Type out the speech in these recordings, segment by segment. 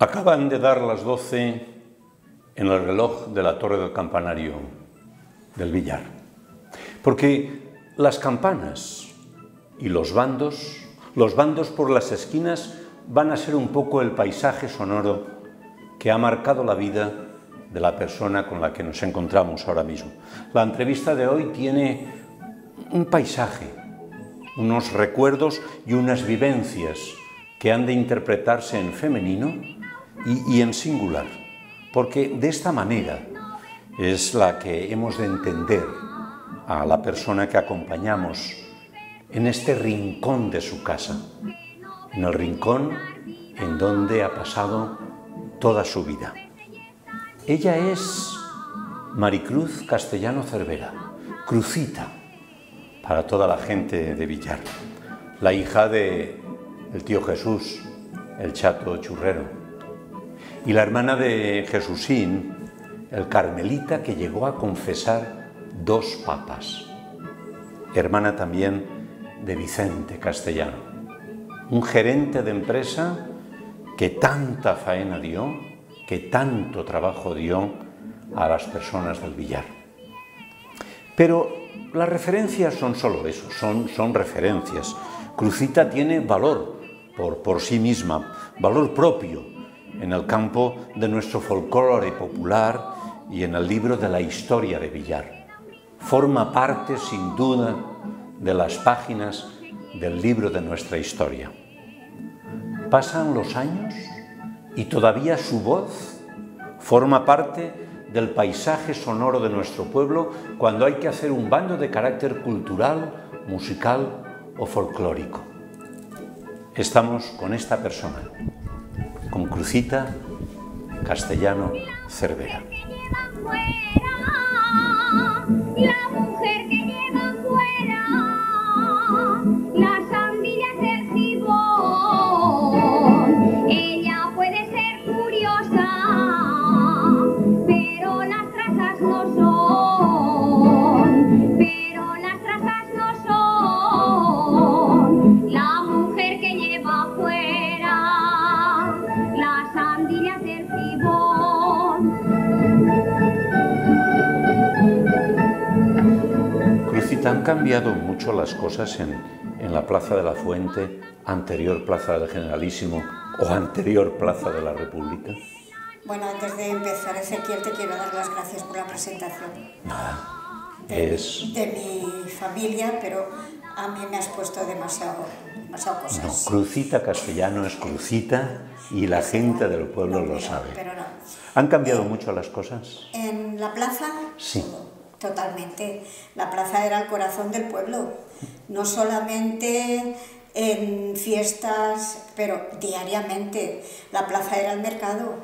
Acaban de dar las doce en el reloj de la torre del campanario del billar. Porque las campanas y los bandos, los bandos por las esquinas van a ser un poco el paisaje sonoro que ha marcado la vida de la persona con la que nos encontramos ahora mismo. La entrevista de hoy tiene un paisaje, unos recuerdos y unas vivencias que han de interpretarse en femenino y, en singular, porque de esta manera es la que hemos de entender a la persona que acompañamos en este rincón de su casa, en el rincón en donde ha pasado toda su vida. Ella es Maricruz Castellano Cervera, Crucita, para toda la gente de Villar, la hija de el tío Jesús, el chato churrero, y la hermana de Jesúsín, el carmelita que llegó a confesar dos papas, hermana también de Vicente Castellano, un gerente de empresa que tanta faena dio, que tanto trabajo dio a las personas del billar. Pero las referencias son solo eso, son, son referencias. Crucita tiene valor por, por sí misma, valor propio en el campo de nuestro folclore popular y en el libro de la historia de Villar. Forma parte, sin duda, de las páginas del libro de nuestra historia. Pasan los años y todavía su voz forma parte del paisaje sonoro de nuestro pueblo cuando hay que hacer un bando de carácter cultural, musical o folclórico. Estamos con esta persona, con Crucita Castellano Cervera. han cambiado mucho las cosas en, en, la Plaza de la Fuente, anterior Plaza del Generalísimo o anterior Plaza de la República? Bueno, antes de empezar, Ezequiel, te quiero dar las gracias por la presentación. Nada, de, es... De mi familia, pero a mí me has puesto demasiado, demasiado cosas. No, Crucita Castellano es Crucita y la gente del pueblo lo sabe. Pero no. ¿Han cambiado mucho las cosas? En la plaza, sí. Totalmente. La plaza era el corazón del pueblo. No solamente en fiestas, pero diariamente. La plaza era el mercado.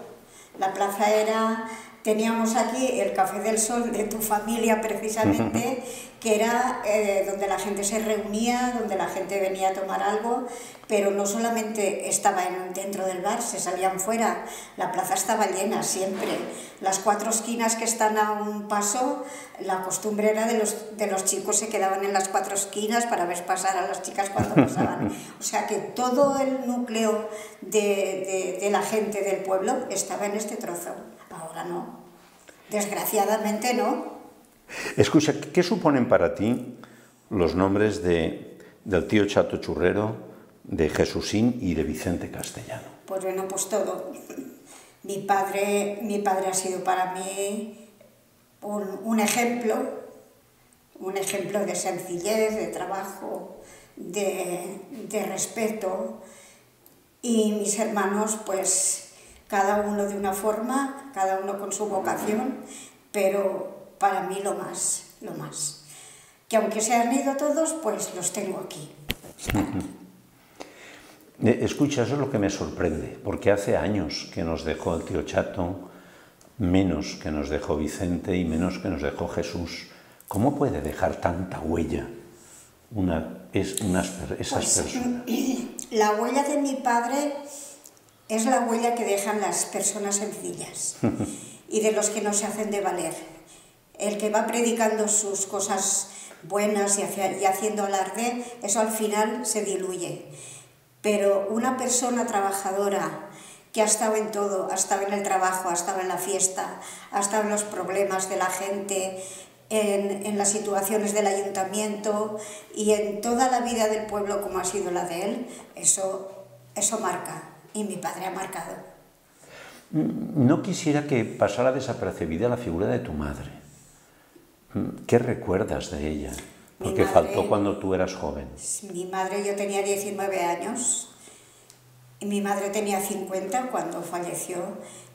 La plaza era teníamos aquí el Café del Sol de tu familia precisamente, que era eh, donde la gente se reunía, donde la gente venía a tomar algo, pero no solamente estaba dentro del bar, se salían fuera, la plaza estaba llena siempre. Las cuatro esquinas que están a un paso, la costumbre era de los, de los chicos se quedaban en las cuatro esquinas para ver pasar a las chicas cuando pasaban. O sea que todo el núcleo de, de la gente del pueblo estaba en este trozo. Ahora no. Desgraciadamente no. Escucha, ¿qué suponen para ti los nombres de, del tío Chato Churrero, de Jesúsín y de Vicente Castellano? Pues bueno, pues todo. Mi padre, mi padre ha sido para mí un, un ejemplo, un ejemplo de sencillez, de trabajo, de, de respeto. Y mis hermanos, pues cada uno de una forma, cada uno con su vocación, pero para mí lo más, lo más. Que aunque se han ido todos, pues los tengo aquí. Eh, escucha, eso es lo que me sorprende, porque hace años que nos dejó el tío Chato, menos que nos dejó Vicente y menos que nos dejó Jesús. ¿Cómo puede dejar tanta huella una, es, unas, esas pues, personas? La huella de mi padre es la huella que dejan las personas sencillas y de los que no se hacen de valer. El que va predicando sus cosas buenas y, haciendo alarde, eso al final se diluye. Pero una persona trabajadora que ha estado en todo, ha estado en el trabajo, ha estado en la fiesta, ha estado en los problemas de la gente, en, en, las situaciones del ayuntamiento y en toda la vida del pueblo como ha sido la de él, eso, eso marca. Y mi padre ha marcado. No quisiera que pasara desapercibida la figura de tu madre. ¿Qué recuerdas de ella? Porque madre, faltó cuando tú eras joven. Mi madre, yo tenía 19 años y mi madre tenía 50 cuando falleció.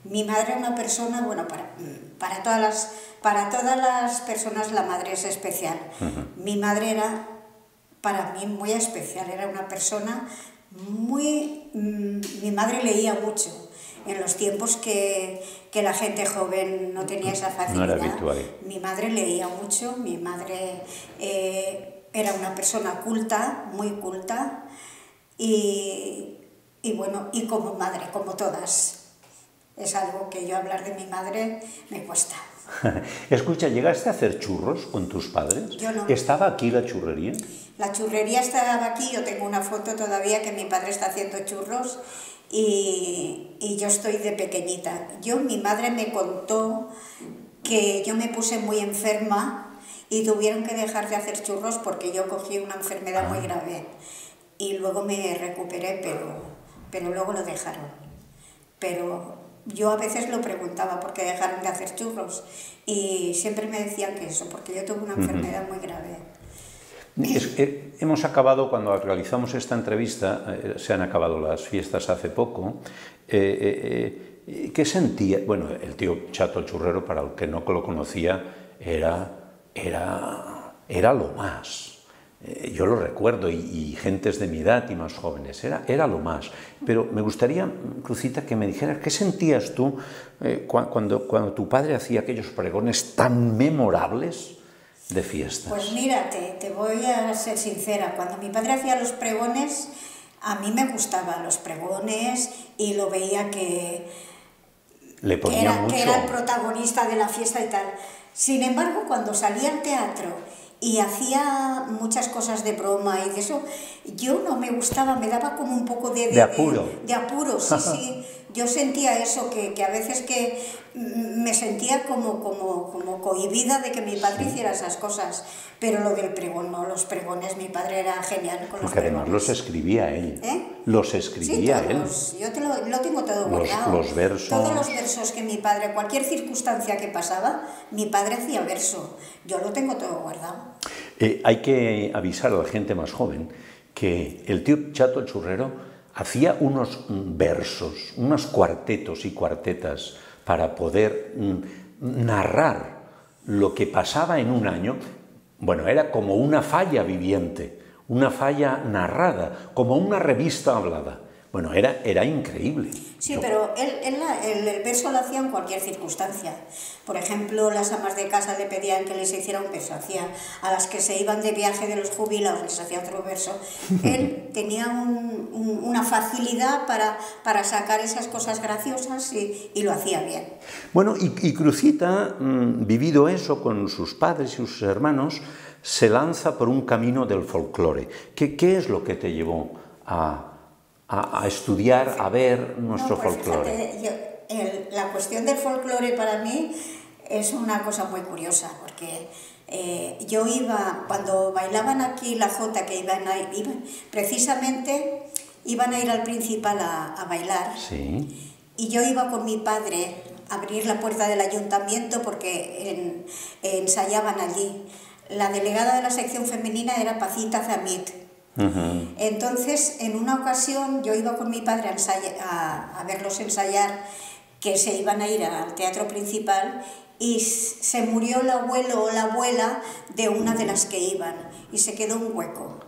Mi madre era una persona, bueno, para, para, todas, las, para todas las personas la madre es especial. Uh -huh. Mi madre era para mí muy especial, era una persona muy... Mmm, mi madre leía mucho en los tiempos que, que, la gente joven no tenía esa facilidad. No era habitual. Mi madre leía mucho, mi madre eh, era una persona culta, muy culta, y, y bueno, y como madre, como todas. Es algo que yo hablar de mi madre me cuesta. Escucha, ¿llegaste a hacer churros con tus padres? Yo no. ¿Estaba aquí la churrería? La churrería estaba aquí, yo tengo una foto todavía que mi padre está haciendo churros y, y, yo estoy de pequeñita. Yo, mi madre me contó que yo me puse muy enferma y tuvieron que dejar de hacer churros porque yo cogí una enfermedad muy grave. Y luego me recuperé, pero, pero luego lo dejaron. Pero yo a veces lo preguntaba por qué dejaron de hacer churros y siempre me decían que eso, porque yo tuve una enfermedad muy grave. Es, eh, hemos acabado, cuando realizamos esta entrevista, eh, se han acabado las fiestas hace poco. Eh, eh, ¿Qué sentía? Bueno, el tío Chato el Churrero, para el que no lo conocía, era, era, era lo más. Eh, yo lo recuerdo, y, y, gentes de mi edad y más jóvenes, era, era lo más. Pero me gustaría, Crucita, que me dijeras, ¿qué sentías tú eh, cuando, cuando tu padre hacía aquellos pregones tan memorables? de fiestas? Pues mírate, te voy a ser sincera, cuando mi padre hacía los pregones, a mí me gustaban los pregones y lo veía que, Le ponía que, era, mucho. que era el protagonista de la fiesta y tal. Sin embargo, cuando salía al teatro y hacía muchas cosas de broma y de eso, yo no me gustaba, me daba como un poco de... De, de apuro. De, de apuro, sí, sí. Yo sentía eso, que, que, a veces que me sentía como, como, como cohibida de que mi padre hiciera esas cosas, pero lo del pregón, no, los pregones, mi padre era genial con Porque los además los escribía él. ¿Eh? Los escribía sí, todos. él. Yo te lo, lo tengo todo los, guardado. Los versos. Todos los versos que mi padre, cualquier circunstancia que pasaba, mi padre hacía verso. Yo lo tengo todo guardado. Eh, hay que avisar a la gente más joven que el tío Chato el Churrero hacía unos versos, unos cuartetos y cuartetas para poder mm, narrar lo que pasaba en un año. Bueno, era como una falla viviente, una falla narrada, como una revista hablada. Bueno, era, era increíble. Sí, pero él, él, el, el verso lo hacía en cualquier circunstancia. Por ejemplo, las amas de casa le pedían que les hiciera un verso, hacía a las que se iban de viaje de los jubilados les hacía otro verso. Él tenía un, un, una facilidad para, para sacar esas cosas graciosas y, y lo hacía bien. Bueno, y, y Crucita, mmm, vivido eso con sus padres y sus hermanos, se lanza por un camino del folclore. ¿Qué, qué es lo que te llevó a a, a estudiar, a ver nuestro no, pues folclore? Fíjate, yo, el, la cuestión del folclore para mí es una cosa muy curiosa, porque eh, yo iba, cuando bailaban aquí la jota, que iban, a, iban precisamente iban a ir al principal a, a bailar, sí. y yo iba con mi padre a abrir la puerta del ayuntamiento porque en, ensayaban allí. La delegada de la sección femenina era Pacita Zamit, Uh -huh. Entonces, en una ocasión, yo iba con mi padre a, ensayar, a, a, verlos ensayar, que se iban a ir al teatro principal, y se murió el abuelo o la abuela de una de las que iban, y se quedó un hueco.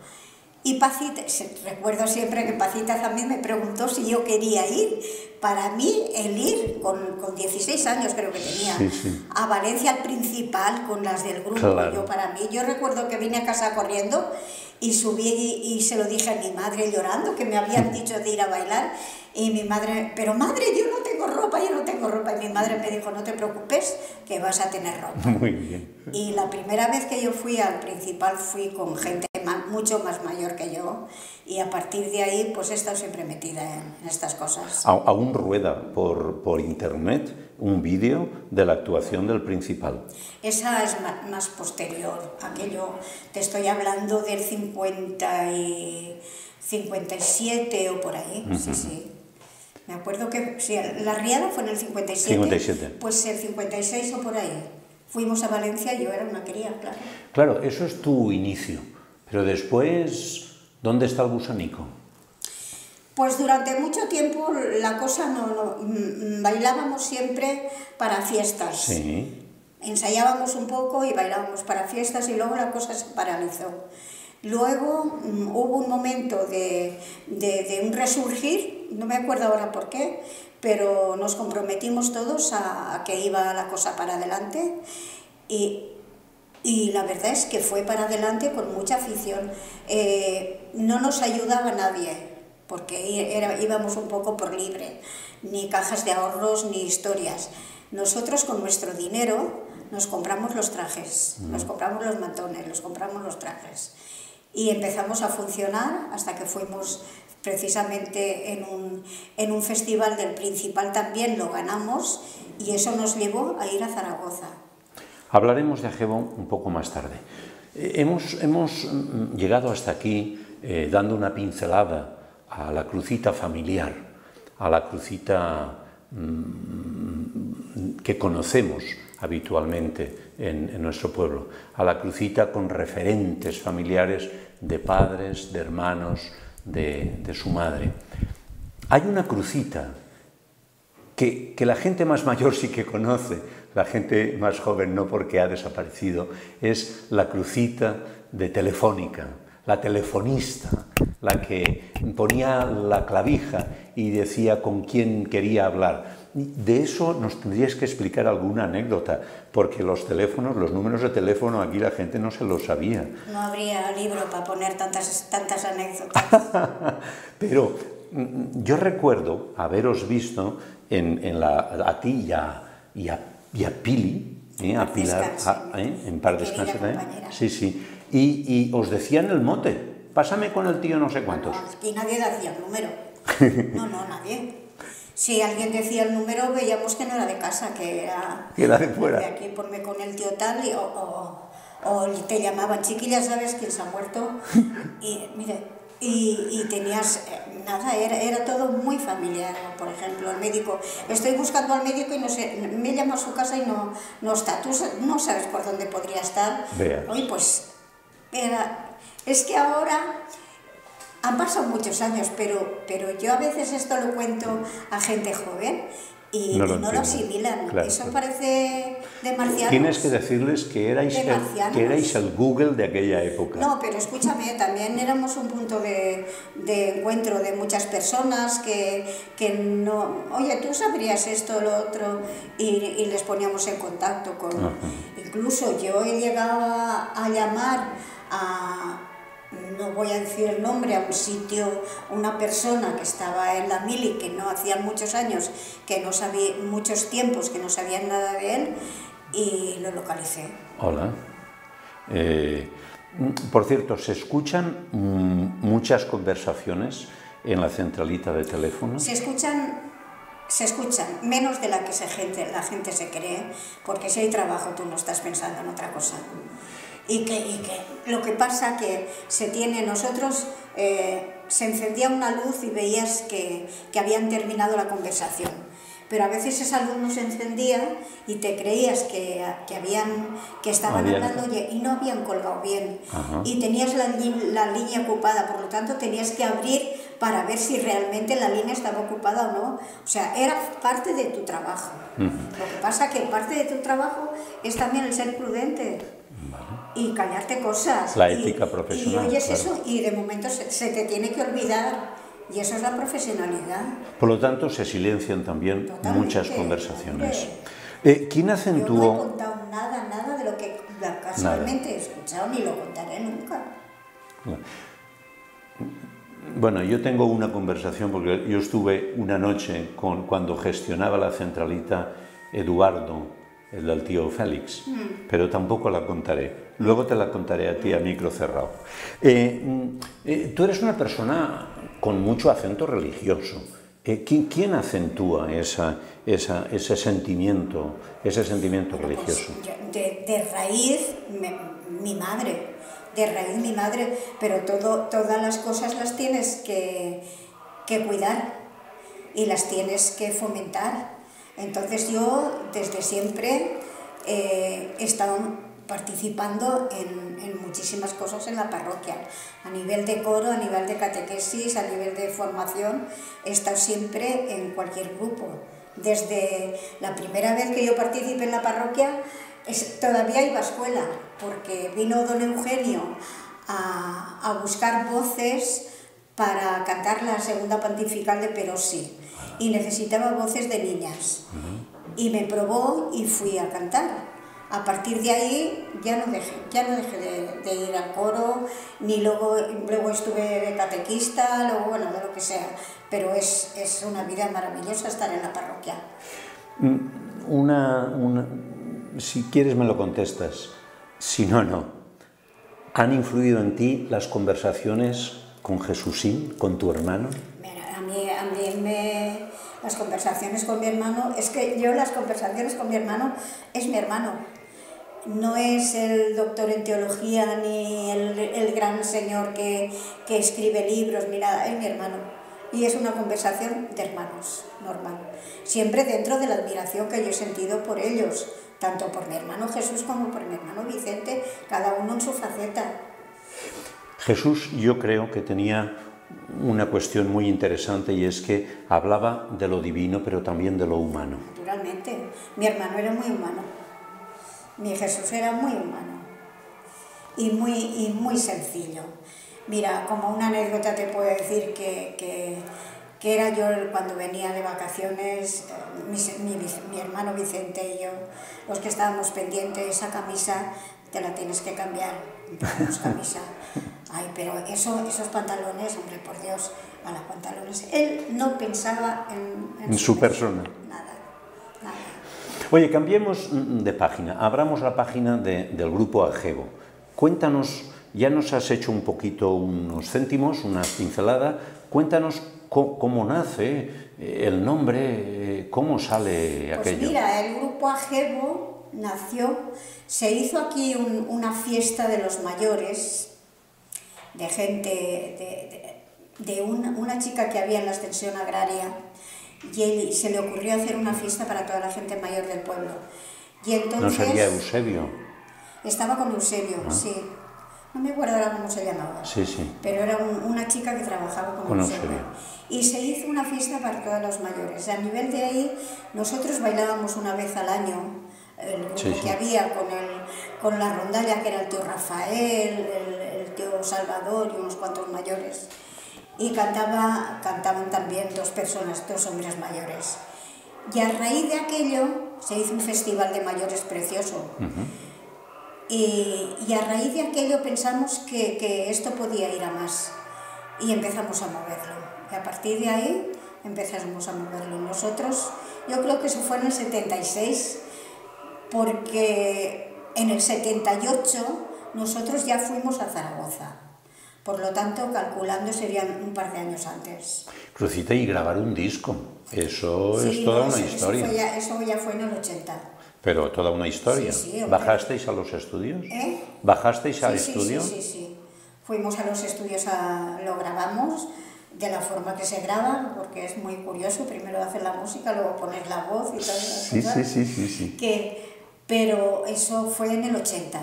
Y Pacita, recuerdo siempre que Pacita también me preguntó si yo quería ir. Para mí, el ir, con, con 16 años creo que tenía, sí, sí. a Valencia al principal con las del grupo, claro. yo para mí, yo recuerdo que vine a casa corriendo y subí y, y, se lo dije a mi madre llorando, que me habían dicho de ir a bailar, y mi madre, pero madre, yo no tengo ropa, yo no tengo ropa, y mi madre me dijo, no te preocupes, que vas a tener ropa. Muy bien. Y la primera vez que yo fui al principal fui con gente mucho más mayor que yo, y a partir de ahí pues he estado siempre metida en, estas cosas. aún rueda por, por internet un vídeo de la actuación del principal. Esa es más, posterior, aquello, te estoy hablando del 50 y 57 o por ahí, sí, sí. Me acuerdo que sí, la riada fue en el 57, 57. pues el 56 o por ahí. Fuimos a Valencia y yo era una cría, claro. Claro, eso es tu inicio. Pero después, ¿dónde está el gusanico? Pues durante mucho tiempo la cosa no, mm, bailábamos siempre para fiestas. Sí. Ensayábamos un poco y bailábamos para fiestas y luego la cosa se paralizó. Luego mm, hubo un momento de, de, un resurgir, no me acuerdo ahora por qué, pero nos comprometimos todos a, que iba la cosa para adelante y, y, la verdad es que fue para adelante con mucha afición. Eh, no nos ayudaba nadie, porque era, íbamos un poco por libre, ni cajas de ahorros ni historias. Nosotros con nuestro dinero nos compramos los trajes, nos compramos los mantones, nos compramos los trajes y empezamos a funcionar hasta que fuimos precisamente en un, en un festival del Principal también lo ganamos y eso nos llevó a ir a Zaragoza. Hablaremos de Ajebón un poco más tarde. Eh, hemos, hemos mm, llegado hasta aquí eh, dando una pincelada a la crucita familiar, a la crucita mm, que conocemos habitualmente en, nuestro pueblo, a la crucita con referentes familiares de padres, de hermanos, de, su madre. Hay una crucita que, que, la gente más mayor sí que conoce, la gente más joven no porque ha desaparecido, es la crucita de Telefónica, la telefonista, la que ponía la clavija y decía con quién quería hablar. De eso nos tendrías que explicar alguna anécdota, porque los teléfonos, los números de teléfono, aquí la gente no se los sabía. No habría libro para poner tantas, tantas anécdotas. Pero mm, yo recuerdo haberos visto en, en la, a ti y a, y a, Pili, ¿eh? a Pilar, ¿eh? en par descanso, ¿eh? sí, sí, y, y, os decían el mote, pásame con el tío no sé cuántos. aquí nadie decía el número. No, no, nadie si alguien decía el número, veíamos que no era de casa, que era, que era de fuera. De aquí, ponme con el tío tal, y, o, o, te llamaban chiquilla, ¿sabes quién se ha muerto? Y mire, y, y tenías, eh, nada, era, era, todo muy familiar. Por ejemplo, el médico, estoy buscando al médico y no sé, me llama a su casa y no, no está. Tú no sabes por dónde podría estar. Hoy, pues, era, es que ahora han pasado muchos años, pero, pero yo a veces esto lo cuento a gente joven y no lo, asimilan. Eso parece de marcianos. Tienes que decirles que erais, el, que erais el Google de aquella época. No, pero escúchame, también éramos un punto de, de encuentro de muchas personas que, que, no, oye, tú sabrías esto, lo otro, y, y les poníamos en contacto con... Incluso yo he llegado a llamar a no voy a decir el nombre, a un sitio, una persona que estaba en la mili, que no hacía muchos años, que no sabía, muchos tiempos que no sabían nada de él, y lo localicé. Hola. Eh, por cierto, ¿se escuchan mm, muchas conversaciones en la centralita de teléfono? Se escuchan se escuchan menos de la que se gente, la gente se cree, porque si hay trabajo tú no estás pensando en otra cosa y que, y que lo que pasa que se tiene nosotros eh, se encendía una luz y veías que, que, habían terminado la conversación pero a veces esa luz no se encendía y te creías que, que habían que estaban hablando y no habían colgado bien y tenías la, la, línea ocupada por lo tanto tenías que abrir para ver si realmente la línea estaba ocupada o no o sea era parte de tu trabajo lo que pasa que parte de tu trabajo es también el ser prudente y callarte cosas. La ética profesional. Y oyes eso y de momento se, te tiene que olvidar. Y eso es la profesionalidad. Por lo tanto, se silencian también muchas conversaciones. Eh, ¿Quién acentuó...? Yo no he contado nada, nada de lo que casualmente he escuchado, ni lo contaré nunca. Bueno, yo tengo una conversación, porque yo estuve una noche con, cuando gestionaba la centralita Eduardo, el del tío Félix, pero tampoco la contaré. Luego te la contaré a ti a micro cerrado. Eh, mm, eh, tú eres una persona con mucho acento religioso. Eh, ¿quién, quién acentúa esa, esa- ese sentimiento, ese sentimiento Pues, religioso? de, de raíz, me- mi madre, de raíz mi madre, pero todo, todas las cosas las tienes que, que cuidar y las tienes que fomentar. Entonces yo desde siempre eh, he estado participando en, en muchísimas cosas en la parroquia, a nivel de coro, a nivel de catequesis, a nivel de formación, he estado siempre en cualquier grupo. Desde la primera vez que yo participé en la parroquia, es- todavía iba a escuela, porque vino don Eugenio a, a buscar voces para cantar la segunda pontifical de Perosi y necesitaba voces de niñas. Y me probó y fui a cantar. A partir de ahí ya no dejé, ya no dejé de, de ir al coro, ni luego, luego estuve de catequista, luego bueno, de lo que sea. Pero es, es una vida maravillosa estar en la parroquia. Una, una- si quieres me lo contestas, si no, no. ¿Han influido en ti las conversaciones con Jesúsín, con tu hermano? Mí, a mí me, las conversaciones con mi hermano, es que yo las conversaciones con mi hermano es mi hermano. No es el doctor en teología ni el, el gran señor que, que escribe libros ni nada, es mi hermano. Y es una conversación de hermanos, normal. Siempre dentro de la admiración que yo he sentido por ellos, tanto por mi hermano Jesús como por mi hermano Vicente, cada uno en su faceta. Jesús yo creo que tenía una cuestión muy interesante y es que hablaba de lo divino pero también de lo humano. Naturalmente. Mi hermano era muy humano. Mi Jesús era muy humano. Y muy, y muy sencillo. Mira, como una anécdota te puedo decir que, que, que era yo cuando venía de vacaciones, eh, mi, hermano Vicente y yo, los que estábamos pendientes, esa camisa te la tienes que cambiar. Camisa. Ay, pero eso, esos pantalones, hombre, por Dios, a los pantalones. Él no pensaba en, En su persona. Nada, nada. Oye, cambiemos de página, abramos la página de- del grupo Agebo. Cuéntanos, ya nos has hecho un poquito unos céntimos, una pincelada, cuéntanos cómo nace eh, el nombre, eh, cómo sale Pues aquello. mira, el grupo Agebo nació, se hizo aquí un- una fiesta de los mayores, de gente, de, de- de una, una chica que había en la extensión agraria, y él- se le ocurrió hacer una fiesta para toda la gente mayor del pueblo. Y ¿No entonces sería Eusebio? estaba con Eusebio, sí. No me acuerdo ahora cómo se llamaba. Sí, sí. pero era un- una chica que trabajaba con, Con Eusebio. Eusebio. Y se hizo una fiesta para todos los mayores. A nivel de ahí, nosotros bailábamos una vez al año, el grupo Sí, sí. que había con, el, con la rondalla, que era el tío Rafael, el, el tío Salvador y unos cuantos mayores. Y cantaba, cantaban también dos personas, dos hombres mayores. Y a raíz de aquello se hizo un festival de mayores precioso. Y, y a raíz de aquello pensamos que, que esto podía ir a más y empezamos a moverlo. Y a partir de ahí empezamos a moverlo. Nosotros, yo creo que eso fue en el 76, porque en el 78 nosotros ya fuimos a Zaragoza. Por lo tanto, calculando serían un par de años antes. Crucita y grabar un disco, eso Sí, es toda no, una eso- eso historia. fue ya- Eso ya fue en el 80. Pero toda una historia. Sí, sí. ¿Bajasteis a los estudios? ¿Eh? ¿Bajasteis al estudio? Sí, sí, sí. Fuimos a los estudios, a, lo grabamos de la forma que se graba, porque es muy curioso. Primero hacer la música, luego poner la voz y esas Sí, sí, sí, sí, sí. Que, pero eso fue en el 80,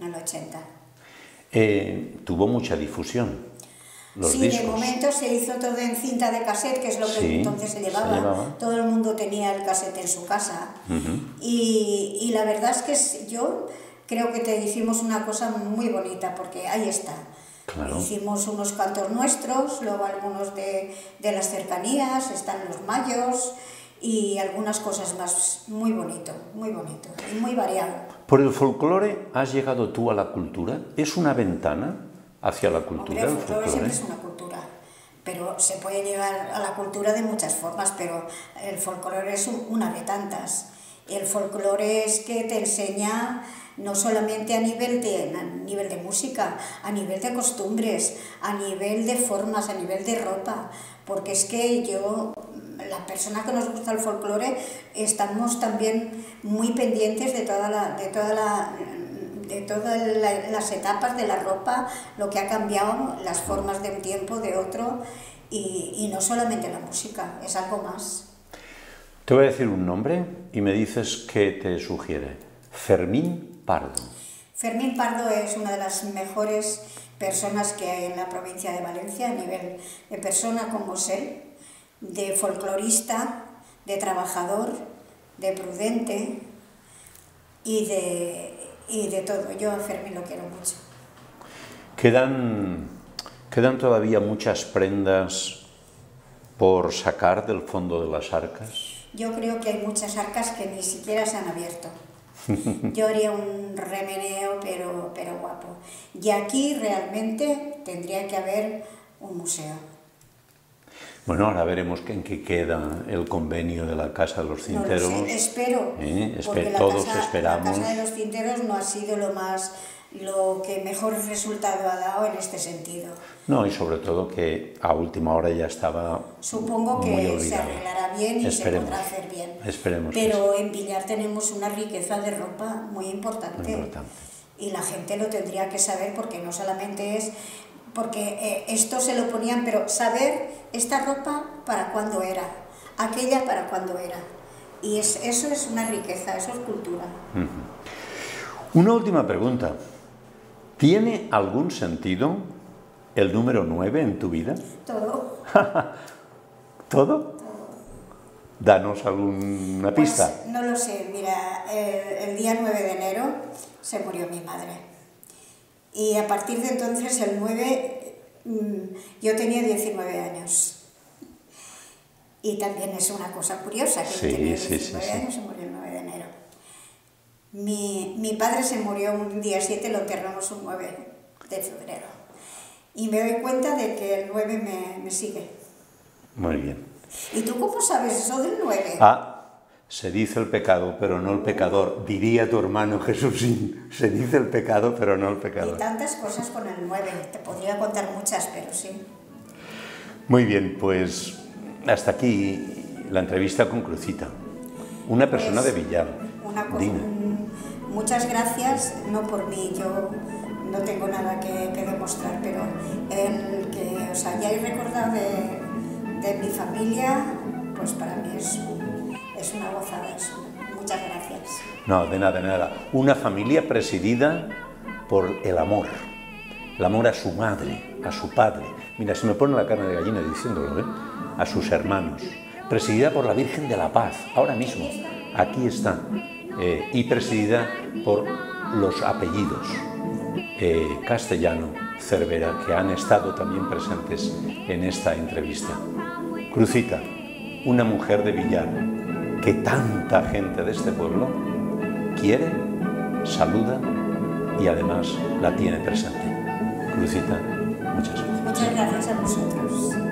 en el 80. Eh, tuvo mucha difusión los sí, discos. de momento se hizo todo en cinta de cassette, que es lo que Sí, entonces se se llevaba. llevaba. Todo el mundo tenía el cassette en su casa. y, y la verdad es que yo creo que te hicimos una cosa muy bonita, porque ahí está. Claro. Hicimos unos cantos nuestros, luego algunos de, de las cercanías, están los mayos y algunas cosas más. Muy bonito, muy bonito y muy variado. ¿Por el folclore has llegado tú a la cultura? ¿Es una ventana hacia la cultura Hombre, el el folclore folclore? siempre es una cultura, pero se puede llegar a la cultura de muchas formas, pero el folclore es un- una de tantas. El folclore es que te enseña no solamente a nivel de, a nivel de música, a nivel de costumbres, a nivel de formas, a nivel de ropa, porque es que yo, la persona que nos gusta el folclore, estamos también muy pendientes de toda la, de toda la de todas las etapas de la ropa, lo que ha cambiado, las formas de un tiempo, de otro, y, y no solamente la música, es algo más. Te voy a decir un nombre y me dices qué te sugiere. Fermín Pardo. Fermín Pardo es una de las mejores personas que hay en la provincia de Valencia a nivel de persona como él, de folclorista, de trabajador, de prudente y de, y de todo. Yo a Fermín lo quiero mucho. Quedan, quedan todavía muchas prendas por sacar del fondo de las arcas. Yo creo que hay muchas arcas que ni siquiera se han abierto. Yo haría un remeneo, pero, pero guapo. Y aquí realmente tendría que haber un museo. Bueno, ahora veremos en qué queda el convenio de la Casa de los Cinteros. No lo sé, espero. ¿Eh? Espe porque la todos casa, esperamos. La Casa de los Cinteros no ha sido lo más lo que mejor resultado ha dado en este sentido. No, y sobre todo que a última hora ya estaba Supongo muy que se arreglará bien y Esperemos. se podrá hacer bien. Esperemos Pero en Villar tenemos una riqueza de ropa muy importante. Muy importante. Y la gente lo tendría que saber porque no solamente es... Porque eh, esto se lo ponían, pero saber esta ropa para cuándo era, aquella para cuándo era. Y es, eso es una riqueza, eso es cultura. Una última pregunta. ¿Tiene algún sentido el número 9 en tu vida? Todo. ¿Todo? Danos alguna Pues, pista. no lo sé, mira, el, el día 9 de enero se murió mi madre. Y a partir de entonces, el 9, mm, yo tenía 19 años. Y también es una cosa curiosa, que Sí, yo tenía sí, 19 sí, sí. años, se murió el 9 de enero. Mi, mi padre se murió un día 7, lo enterramos un 9 de febrero. Y me doy cuenta de que el 9 me, me sigue. Muy bien. ¿Y tú cómo sabes eso del 9? Ah, se dice el pecado, pero no el pecador. Diría tu hermano Jesúsín, se dice el pecado, pero no el Y pecador. tantas cosas con el 9. Te podría contar muchas, pero sí. Muy bien, pues hasta aquí la entrevista con Crucita. Una persona Pues, de Villar. Una cosa, muchas gracias, no por mí, yo no tengo nada que, que demostrar, pero el que os hayáis recordado de, de mi familia, pues para mí es, un- es una gozada. es un- muchas gracias. No, de nada, de nada. Una familia presidida por el amor. El amor a su madre, a su padre. Mira, se me pone la carne de gallina diciéndolo, ¿eh? A sus hermanos. Presidida por la Virgen de la Paz, ahora mismo. Aquí está. Eh, y presidida por los apellidos eh, castellano, Cervera, que han estado también presentes en esta entrevista. Crucita, una mujer de Villar que tanta gente de este pueblo quiere, saluda y además la tiene presente. Crucita, muchas gracias. Muchas gracias a vosotros.